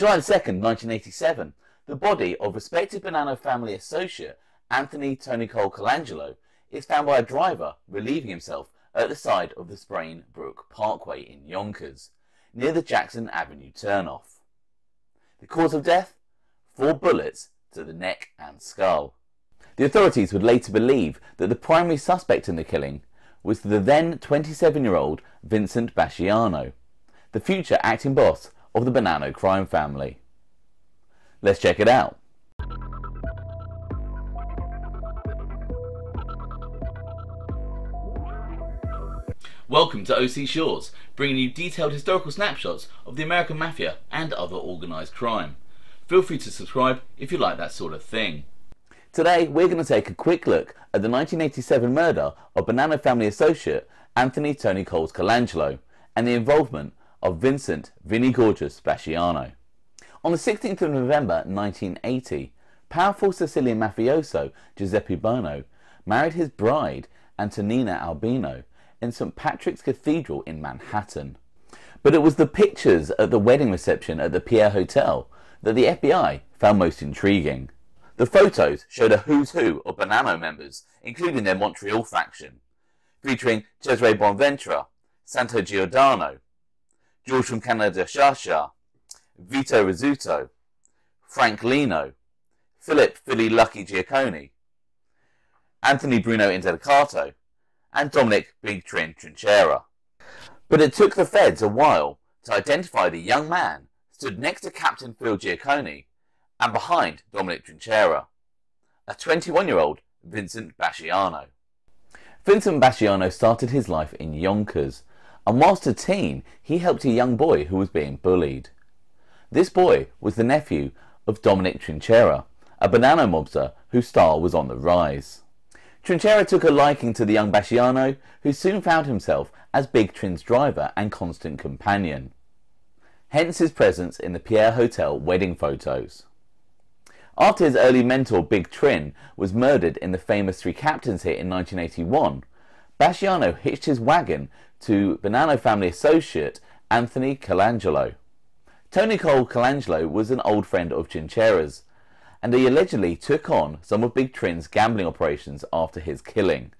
July 2nd, 1987, the body of respected Bonanno family associate Anthony Tony Cole Colangelo is found by a driver relieving himself at the side of the Sprain Brook Parkway in Yonkers, near the Jackson Avenue turnoff. The cause of death? Four bullets to the neck and skull. The authorities would later believe that the primary suspect in the killing was the then 27 year old Vincent Basciano, the future acting boss of the Bonanno crime family. Let's check it out. Welcome to OC Shortz, bringing you detailed historical snapshots of the American Mafia and other organised crime. Feel free to subscribe if you like that sort of thing. Today, we're going to take a quick look at the 1987 murder of Bonanno family associate Anthony Tony Coles Colangelo and the involvement of Vincent Vinnie Gorgeous Basciano. On the 16th of November 1980, powerful Sicilian mafioso Giuseppe Buono married his bride Antonina Albino in St. Patrick's Cathedral in Manhattan. But it was the pictures at the wedding reception at the Pierre Hotel that the FBI found most intriguing. The photos showed a who's who of Bonanno members, including their Montreal faction, featuring Cesare Bonventre, Santo Giordano, George from Canada Sciascia, Vito Rizzuto, Frank Lino, Philip Philly Lucky Giaccone, Anthony Bruno Indelicato, and Dominic Big Trin Trinchera. But it took the feds a while to identify the young man stood next to Captain Phil Giaccone and behind Dominic Trinchera, a 21-year-old Vincent Basciano. Vincent Basciano started his life in Yonkers, and whilst a teen, he helped a young boy who was being bullied. This boy was the nephew of Dominic Trinchera, a Bonanno mobster whose style was on the rise. Trinchera took a liking to the young Basciano, who soon found himself as Big Trin's driver and constant companion. Hence his presence in the Pierre Hotel wedding photos. After his early mentor Big Trin was murdered in the famous Three Captains hit in 1981, Basciano hitched his wagon to Bonanno family associate Anthony Colangelo. Tony Cole Colangelo was an old friend of Trinchera's, and he allegedly took on some of Big Trin's gambling operations after his killing.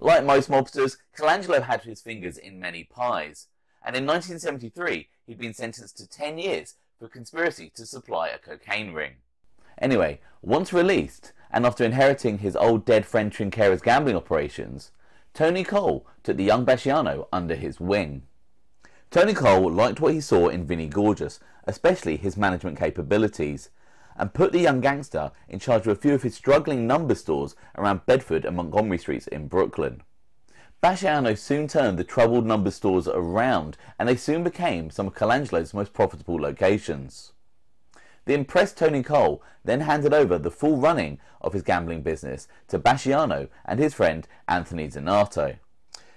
Like most mobsters, Colangelo had his fingers in many pies, and in 1973 he'd been sentenced to 10 years for conspiracy to supply a cocaine ring. Anyway, once released, and after inheriting his old dead friend Trinchera's gambling operations, Tony Cole took the young Basciano under his wing. Tony Cole liked what he saw in Vinnie Gorgeous, especially his management capabilities, and put the young gangster in charge of a few of his struggling number stores around Bedford and Montgomery Streets in Brooklyn. Basciano soon turned the troubled number stores around and they soon became some of Colangelo's most profitable locations. The impressed Tony Cole then handed over the full running of his gambling business to Basciano and his friend Anthony Donato.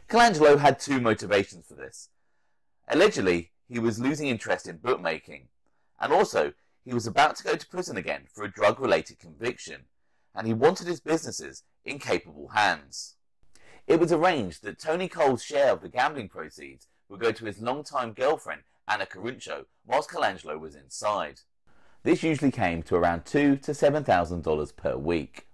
Colangelo had two motivations for this. Allegedly, he was losing interest in bookmaking, and also he was about to go to prison again for a drug related conviction, and he wanted his businesses in capable hands. It was arranged that Tony Cole's share of the gambling proceeds would go to his longtime girlfriend, Anna Caruncho, whilst Colangelo was inside. This usually came to around two to seven thousand dollars per week.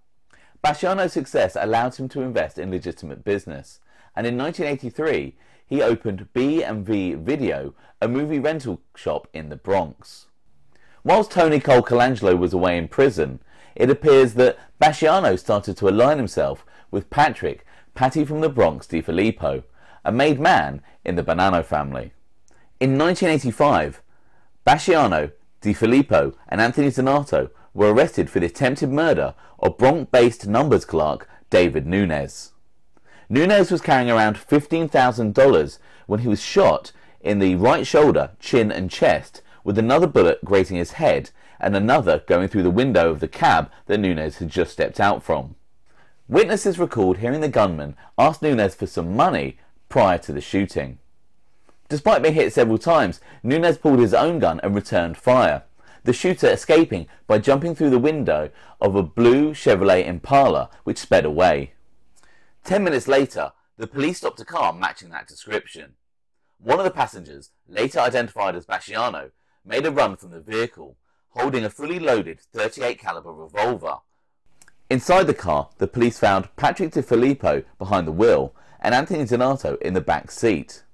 Basciano's success allowed him to invest in legitimate business, and in 1983 he opened B&V Video, a movie rental shop in the Bronx. Whilst Tony Cole Colangelo was away in prison, it appears that Basciano started to align himself with Patrick, Patty from the Bronx DeFilippo, a made man in the Bonanno family. In 1985, Basciano, DeFilippo, and Anthony Donato were arrested for the attempted murder of Bronx-based numbers clerk David Nunez. Nunez was carrying around $15,000 when he was shot in the right shoulder, chin and chest with another bullet grazing his head and another going through the window of the cab that Nunez had just stepped out from. Witnesses recalled hearing the gunman ask Nunez for some money prior to the shooting. Despite being hit several times, Nunez pulled his own gun and returned fire, the shooter escaping by jumping through the window of a blue Chevrolet Impala which sped away. Ten minutes later, the police stopped a car matching that description. One of the passengers, later identified as Basciano, made a run from the vehicle, holding a fully loaded 38 caliber revolver. Inside the car, the police found Patrick DeFilippo behind the wheel and Anthony Donato in the back seat,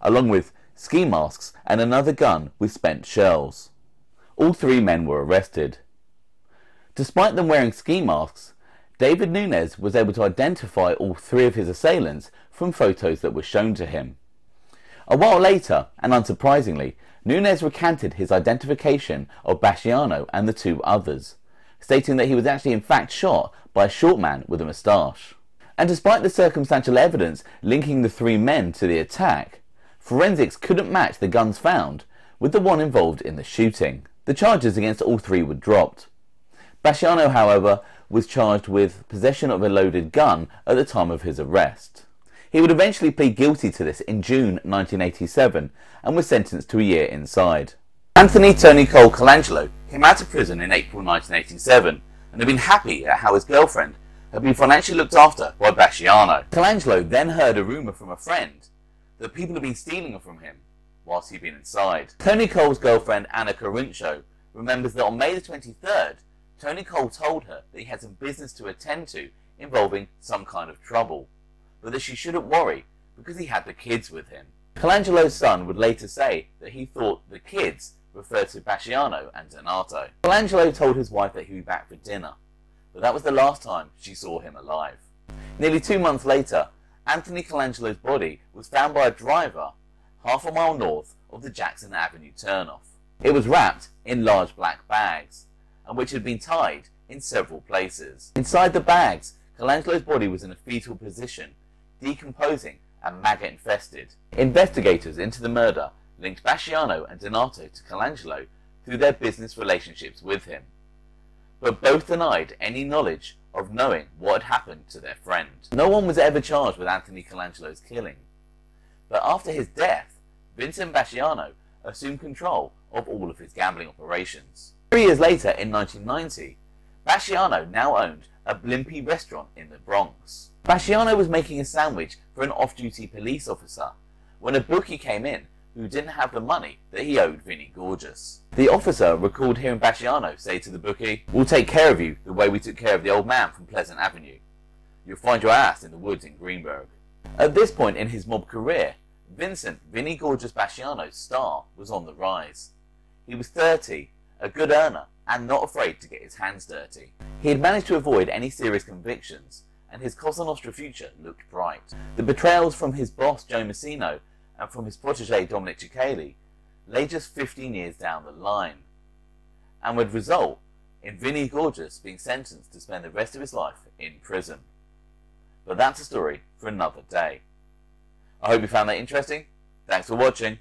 along with ski masks and another gun with spent shells. All three men were arrested. Despite them wearing ski masks, David Nunez was able to identify all three of his assailants from photos that were shown to him. A while later, and unsurprisingly, Nunez recanted his identification of Basciano and the two others, stating that he was actually in fact shot by a short man with a moustache. And despite the circumstantial evidence linking the three men to the attack, forensics couldn't match the guns found with the one involved in the shooting. The charges against all three were dropped. Basciano, however, was charged with possession of a loaded gun at the time of his arrest. He would eventually plead guilty to this in June 1987 and was sentenced to a year inside. Anthony Tony Cole Colangelo came out of prison in April 1987 and had been happy at how his girlfriend had been financially looked after by Basciano. Colangelo then heard a rumour from a friend that people had been stealing from him whilst he'd been inside. Tony Cole's girlfriend Anna Caruncho remembers that on May the 23rd, Tony Cole told her that he had some business to attend to involving some kind of trouble but that she shouldn't worry because he had the kids with him. Colangelo's son would later say that he thought the kids referred to Basciano and Donato. Colangelo told his wife that he'd be back for dinner, but that was the last time she saw him alive. Nearly two months later, Anthony Colangelo's body was found by a driver half a mile north of the Jackson Avenue turnoff. It was wrapped in large black bags, and which had been tied in several places. Inside the bags, Colangelo's body was in a fetal position decomposing, and maggot infested. Investigators into the murder linked Basciano and Donato to Colangelo through their business relationships with him, but both denied any knowledge of knowing what had happened to their friend. No one was ever charged with Anthony Colangelo's killing, but after his death, Vincent Basciano assumed control of all of his gambling operations. Three years later, in 1990, Basciano now owned a Blimpie restaurant in the Bronx. Basciano was making a sandwich for an off-duty police officer when a bookie came in who didn't have the money that he owed Vinnie Gorgeous. The officer recalled hearing Basciano say to the bookie, We'll take care of you the way we took care of the old man from Pleasant Avenue. You'll find your ass in the woods in Greenburgh. At this point in his mob career, Vincent Vinnie Gorgeous Basciano's star was on the rise. He was 30, a good earner, and not afraid to get his hands dirty. He had managed to avoid any serious convictions, and his Cosa Nostra future looked bright. The betrayals from his boss Joe Massino and from his protege Dominic Cicale lay just 15 years down the line, and would result in Vinnie Gorgeous being sentenced to spend the rest of his life in prison. But that's a story for another day. I hope you found that interesting. Thanks for watching.